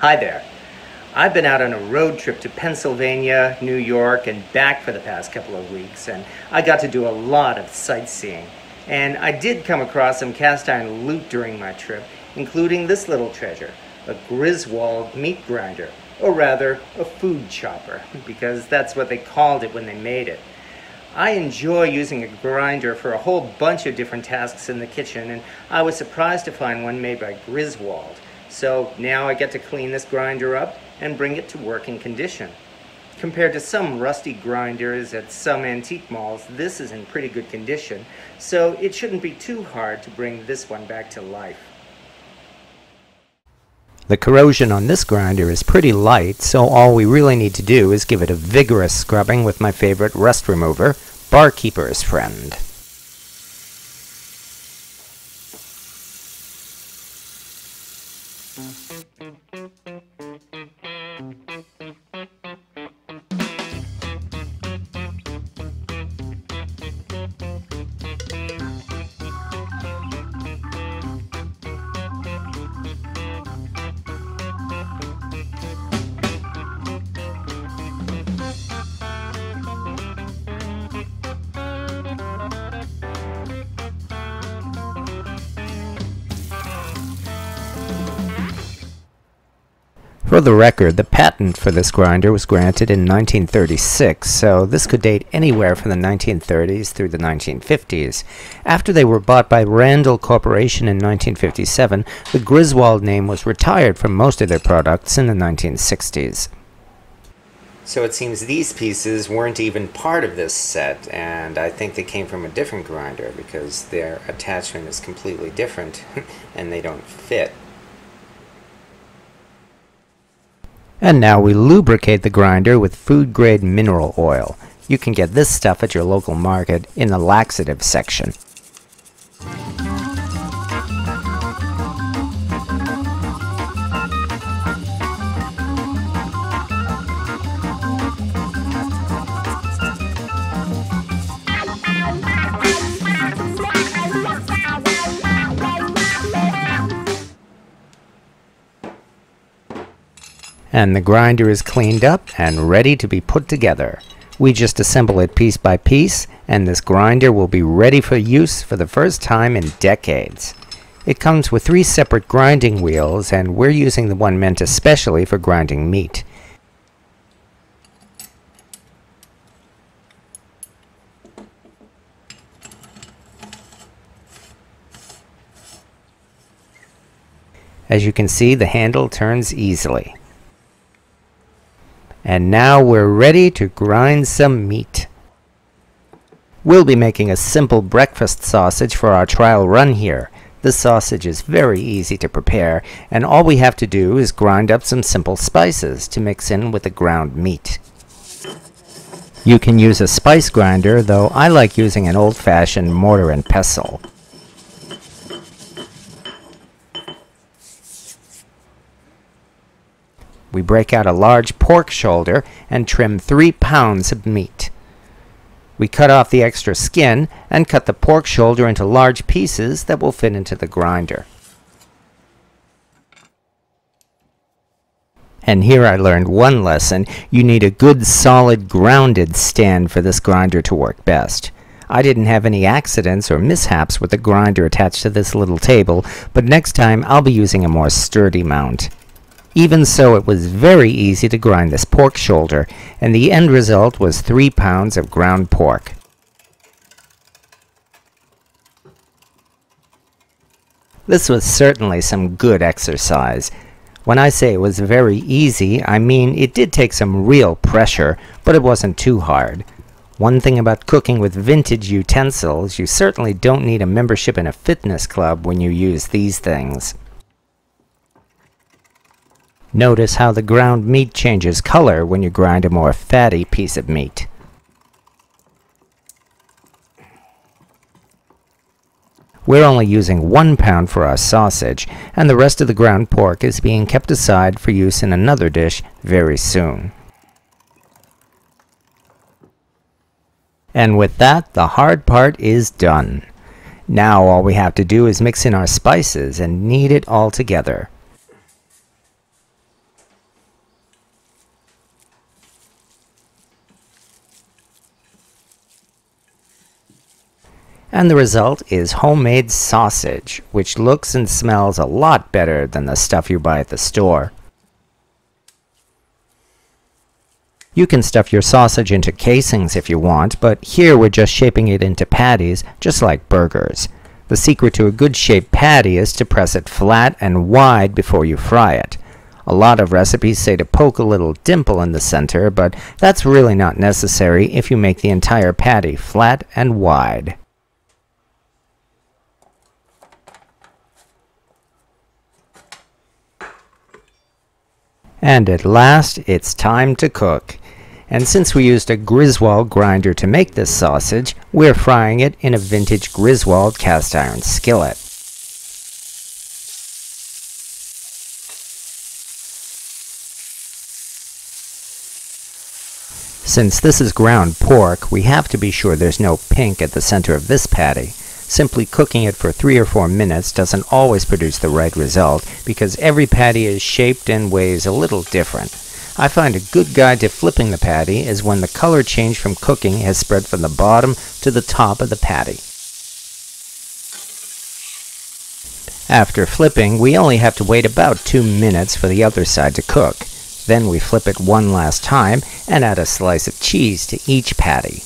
Hi there. I've been out on a road trip to Pennsylvania, New York, and back for the past couple of weeks, and I got to do a lot of sightseeing. And I did come across some cast iron loot during my trip, including this little treasure, a Griswold meat grinder, or rather, a food chopper, because that's what they called it when they made it. I enjoy using a grinder for a whole bunch of different tasks in the kitchen, and I was surprised to find one made by Griswold. So now I get to clean this grinder up and bring it to working condition. Compared to some rusty grinders at some antique malls, this is in pretty good condition, so it shouldn't be too hard to bring this one back to life. The corrosion on this grinder is pretty light, so all we really need to do is give it a vigorous scrubbing with my favorite rust remover, Bar Keepers Friend. For the record, the patent for this grinder was granted in 1936, so this could date anywhere from the 1930s through the 1950s. After they were bought by Randall Corporation in 1957, the Griswold name was retired from most of their products in the 1960s. So it seems these pieces weren't even part of this set, and I think they came from a different grinder because their attachment is completely different and they don't fit. And now we lubricate the grinder with food grade mineral oil. You can get this stuff at your local market in the laxative section. And the grinder is cleaned up and ready to be put together. We just assemble it piece by piece and this grinder will be ready for use for the first time in decades. It comes with three separate grinding wheels and we're using the one meant especially for grinding meat. As you can see, the handle turns easily. And now we're ready to grind some meat. We'll be making a simple breakfast sausage for our trial run here. The sausage is very easy to prepare, and all we have to do is grind up some simple spices to mix in with the ground meat. You can use a spice grinder, though I like using an old-fashioned mortar and pestle. We break out a large pork shoulder and trim 3 pounds of meat. We cut off the extra skin and cut the pork shoulder into large pieces that will fit into the grinder. And here I learned one lesson. You need a good solid grounded stand for this grinder to work best. I didn't have any accidents or mishaps with the grinder attached to this little table, but next time I'll be using a more sturdy mount. Even so, it was very easy to grind this pork shoulder, and the end result was three pounds of ground pork. This was certainly some good exercise. When I say it was very easy, I mean it did take some real pressure, but it wasn't too hard. One thing about cooking with vintage utensils, you certainly don't need a membership in a fitness club when you use these things. Notice how the ground meat changes color when you grind a more fatty piece of meat. We're only using one pound for our sausage, and the rest of the ground pork is being kept aside for use in another dish very soon. And with that, the hard part is done. Now all we have to do is mix in our spices and knead it all together. And the result is homemade sausage, which looks and smells a lot better than the stuff you buy at the store. You can stuff your sausage into casings if you want, but here we're just shaping it into patties, just like burgers. The secret to a good shaped patty is to press it flat and wide before you fry it. A lot of recipes say to poke a little dimple in the center, but that's really not necessary if you make the entire patty flat and wide. And at last, it's time to cook. And since we used a Griswold grinder to make this sausage, we're frying it in a vintage Griswold cast iron skillet. Since this is ground pork, we have to be sure there's no pink at the center of this patty. Simply cooking it for 3 or 4 minutes doesn't always produce the right result because every patty is shaped and weighs a little different. I find a good guide to flipping the patty is when the color change from cooking has spread from the bottom to the top of the patty. After flipping, we only have to wait about 2 minutes for the other side to cook. Then we flip it one last time and add a slice of cheese to each patty.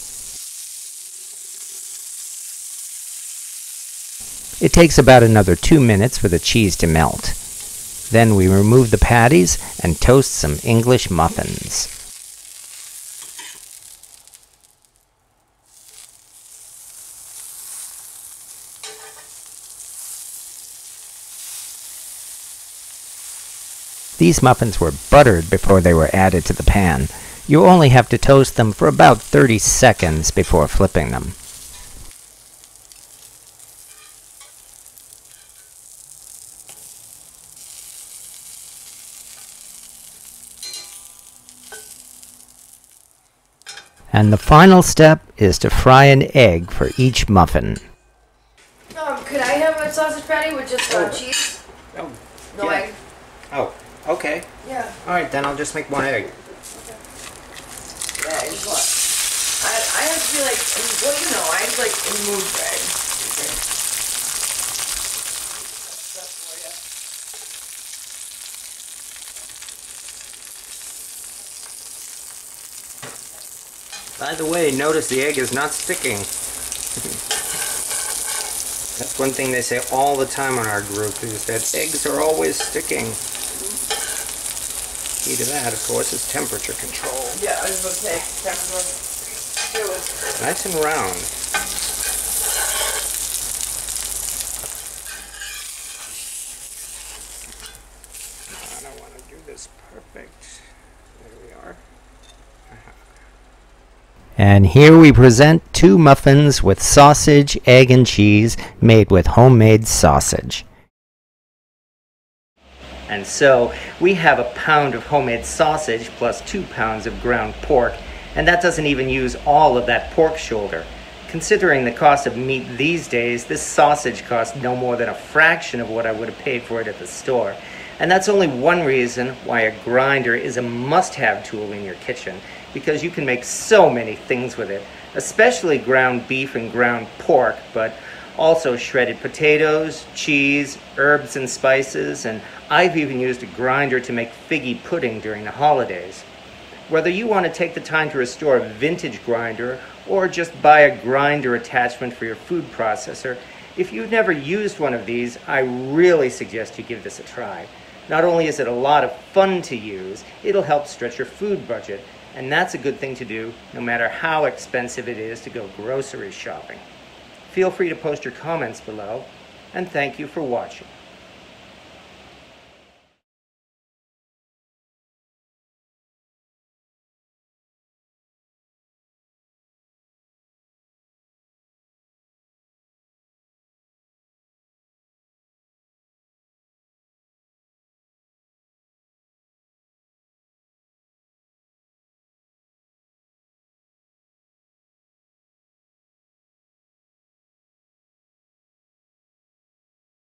It takes about another two minutes for the cheese to melt. Then we remove the patties and toast some English muffins. These muffins were buttered before they were added to the pan. You only have to toast them for about 30 seconds before flipping them. And the final step is to fry an egg for each muffin. Um, could I have a sausage patty with just uh, cheese? Oh, No yeah. egg? Oh, okay. Yeah. All right, then I'll just make one egg. Yeah, I just want. I, I have to be like, well, you know, I have like remove the egg. That's By the way, notice the egg is not sticking. That's one thing they say all the time on our group is that eggs are always sticking. Key to that, of course, is temperature control. Yeah, I was about to say, temperature. Nice and round. I don't want to do this perfect. There we are. And here we present two muffins with sausage, egg, and cheese made with homemade sausage. And so we have a pound of homemade sausage plus two pounds of ground pork, and that doesn't even use all of that pork shoulder. Considering the cost of meat these days, this sausage costs no more than a fraction of what I would have paid for it at the store. And that's only one reason why a grinder is a must have tool in your kitchen, because you can make so many things with it, especially ground beef and ground pork, but also shredded potatoes, cheese, herbs and spices, and I've even used a grinder to make figgy pudding during the holidays. Whether you want to take the time to restore a vintage grinder or just buy a grinder attachment for your food processor, if you've never used one of these, I really suggest you give this a try. Not only is it a lot of fun to use, it'll help stretch your food budget, and that's a good thing to do no matter how expensive it is to go grocery shopping. Feel free to post your comments below, and thank you for watching.